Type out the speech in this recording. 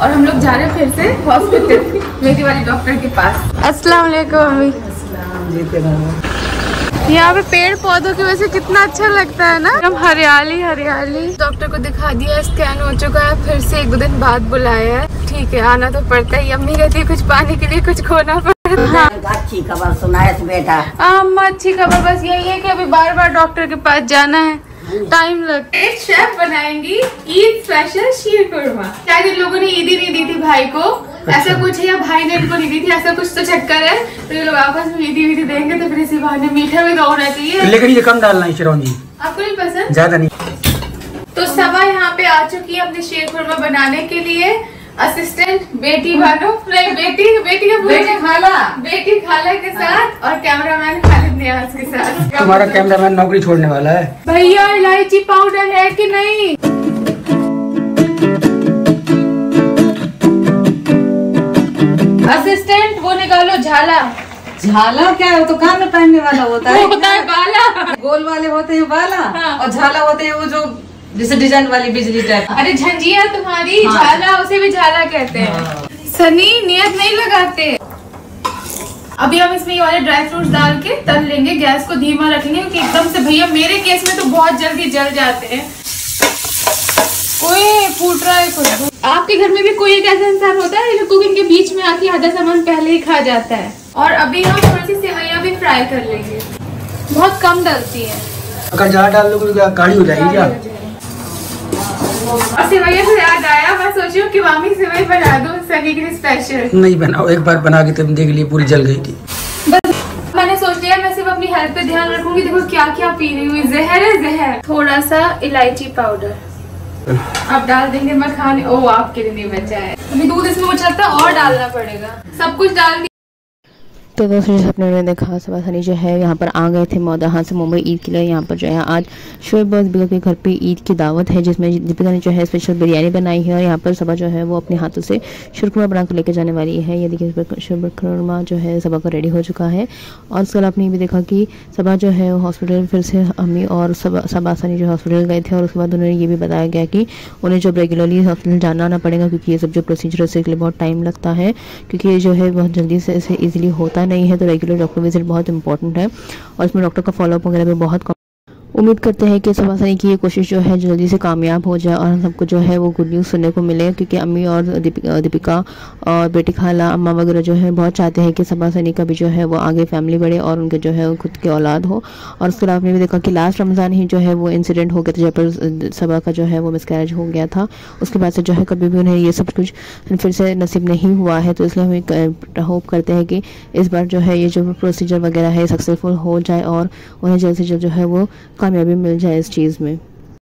और हम लोग जा रहे हैं फिर से हॉस्पिटल मेरी वाली डॉक्टर के पास। अस्सलाम वालेकुम अम्मी। यहाँ पे पेड़ पौधों की वजह से कितना अच्छा लगता है ना? एकदम हरियाली हरियाली। डॉक्टर को दिखा दिया स्कैन हो चुका है फिर से एक दो दिन बाद बुलाया है। ठीक है आना तो पड़ता ही अम्मी कहती है कुछ पाने के लिए कुछ खोना पड़ता है। हाँ। अच्छी खबर सुनाए बेटा। अम्मा अच्छी खबर बस यही है कि अभी बार बार डॉक्टर के पास जाना है। टाइम लगता है शेफ बनाएँगी ईद स्पेशल शीर कुरमा शायद इन लोगों ने ईदी नहीं दी थी भाई को। ऐसा कुछ है या भाई ने इनको नहीं दी थी ऐसा कुछ तो चक्कर है। तो ये लोग आपस में ईदी वीदी देंगे तो फिर इसी बहाने मीठा भी तो होना चाहिए लेकिन ये कम डालना है चिरौंजी आपको नहीं पसंद? ज़्यादा नहीं। तो सवा यहाँ पे आ चुकी है अपने शेर कुरमा बनाने के लिए। असिस्टेंट बेटी भानु नहीं बेटी बेटी का बेटी खाला। बेटी खाला के साथ और कैमरामैन खालिद नियाज के साथ। तुम्हारा कैमरामैन नौकरी छोड़ने वाला है। भैया इलायची पाउडर है कि नहीं? असिस्टेंट वो निकालो झाला। झाला क्या है? वो तो कान में पहनने वाला होता वो है होता है बाला। गोल वाले होते हैं बाला हाँ। और झाला होते हैं वो जो जैसे डिज़ाइन वाली बिजली टाइप अरे झंझिया तुम्हारी हाँ। झाला उसे भी झाला कहते हैं। सनी नियत नहीं लगाते। अभी हम इसमें ये वाले ड्राई फ्रूट्स डाल के तल लेंगे गैस को धीमा रखेंगे क्योंकि एकदम से भैया मेरे केस में तो बहुत जल्दी जल जाते हैं। ओए फूट रहा है कुछ। आपके घर में भी कोई एक ऐसा इंसान होता है जो कुकिंग के बीच में आके आधा सामान पहले ही खा जाता है? और अभी हम थोड़ी सी सेवैयां भी फ्राई कर लेंगे। बहुत कम डलती है। अगर ज़्यादा डाल दोगे तो काली हो जाएगी क्या? और सेवैया से याद आया मैं सोच हूँ कि मामी सेवई बना दूँ सनी के लिए स्पेशल नहीं बनाओ एक बार बना के तुम देख लिए पूरी जल गई थी। बस मैंने सोच लिया मैं सिर्फ़ अपनी हेल्थ पे ध्यान रखूँगी देखो क्या क्या पी रही हुई जहर है जहर। थोड़ा सा इलायची पाउडर अब डाल देंगे मखाने ओ आपके लिए नहीं बचा है। अभी दूध इसमें मुझे लगता है और डालना पड़ेगा। सब कुछ डाल दिया तो दोस्तों जैसे अपने उन्होंने देखा, सबा सनी जो है। यहाँ पर आ गए थे मौदहा से मुंबई ईद के लिए। यहाँ पर जो है, आज शोएब बॉस बिगा के घर पे ईद की दावत है, जिसमें दीपिका ने जो है स्पेशल बिरयानी बनाई है और यहाँ पर सबा जो है, वो अपने हाथों से शुरमा बना कर लेके जाने वाली है। ये देखिए शुरमा जो है सबा का रेडी हो चुका है। और उसके अलावा आपने ये भी देखा कि सबा जो है हॉस्पिटल फिर से अम्मी और सबा सनी जो हॉस्पिटल गए थे। और उसके बाद उन्होंने ये भी बताया गया कि उन्हें जब रेगुलरली हॉस्पिटल जाना आना पड़ेगा, क्योंकि ये सब जो प्रोसीजर है उसके लिए बहुत टाइम लगता है। क्योंकि ये जो है, बहुत जल्दी से इसे ईजिली होता नहीं है तो रेगुलर डॉक्टर विज़िट बहुत इंपॉर्टेंट है। और इसमें डॉक्टर का फॉलोअप वगैरह भी बहुत उम्मीद करते हैं कि सबा सनी की ये कोशिश जो है जल्दी से कामयाब हो जाए और हम सबको जो है वो गुड न्यूज़ सुनने को मिले, क्योंकि अम्मी और दीपिका और बेटी खाला, अम्मा वगैरह जो है बहुत चाहते हैं कि सबा सनी का भी जो है वो आगे फैमिली बढ़े और उनके जो है खुद की औलाद हो। और उसके अलावा भी देखा कि लास्ट रमज़ान ही जो है वो इंसिडेंट हो गया था जहाँ पर सबा का जो है वो मिसकैरेज हो गया था। उसके बाद से जो है कभी भी उन्हें ये सब कुछ फिर से नसीब नहीं हुआ है तो इसलिए हम होप करते हैं कि इस बार जो है ये जो प्रोसीजर वगैरह है सक्सेसफुल हो जाए और उन्हें जल्द से जल्द जो है वो कामयाबी मिल जाए इस चीज़ में।